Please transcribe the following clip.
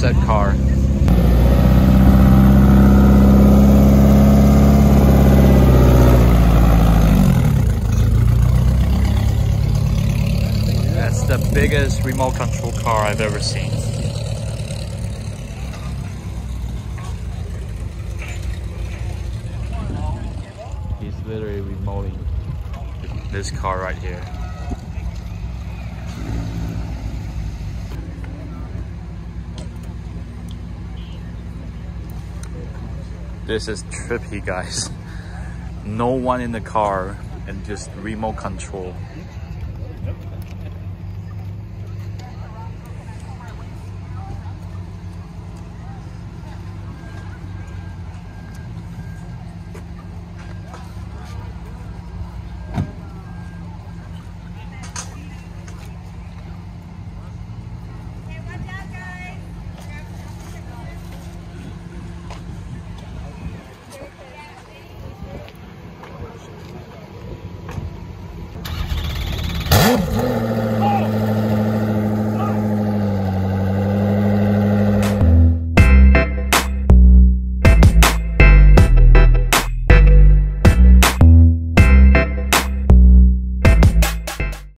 concept car. That's the biggest remote control car I've ever seen. He's literally remoting this car right here. This is trippy guys. No one in the car and just remote control.